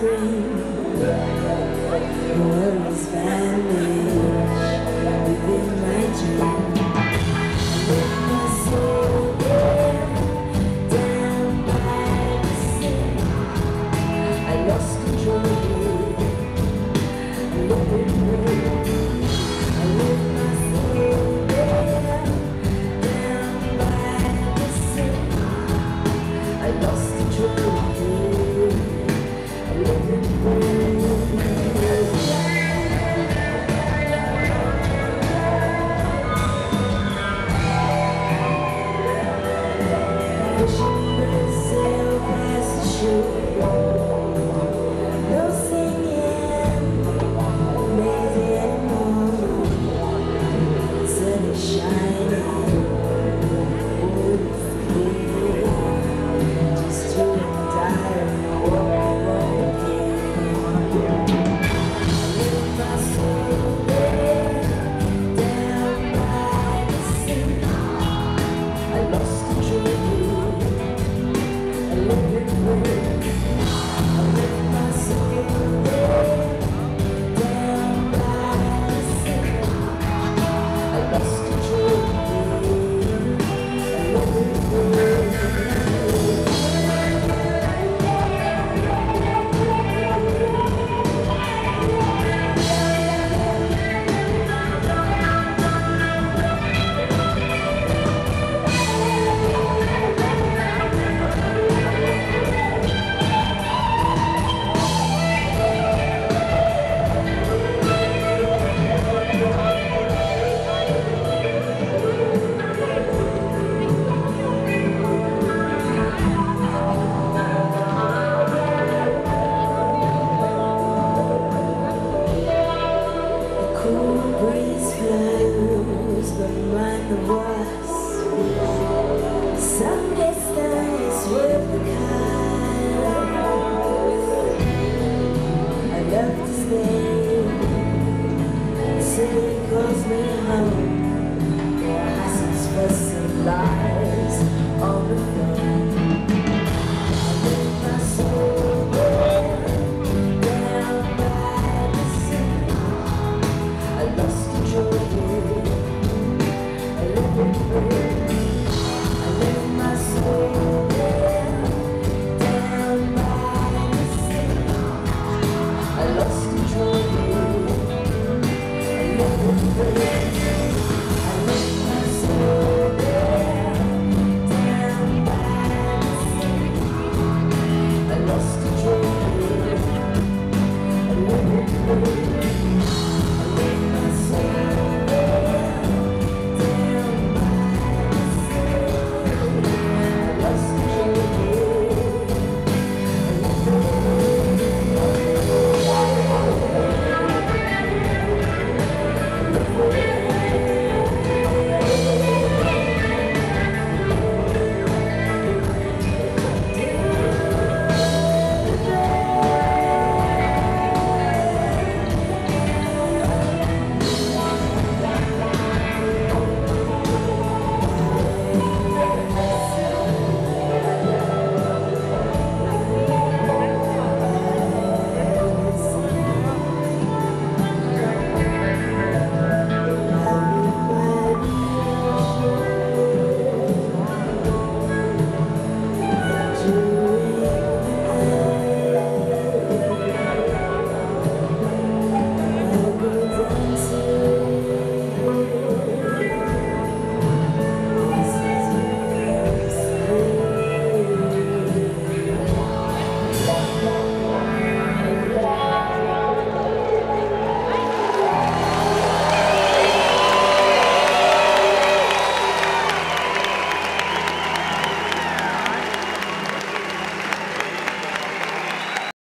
The world is family. 감사합니다.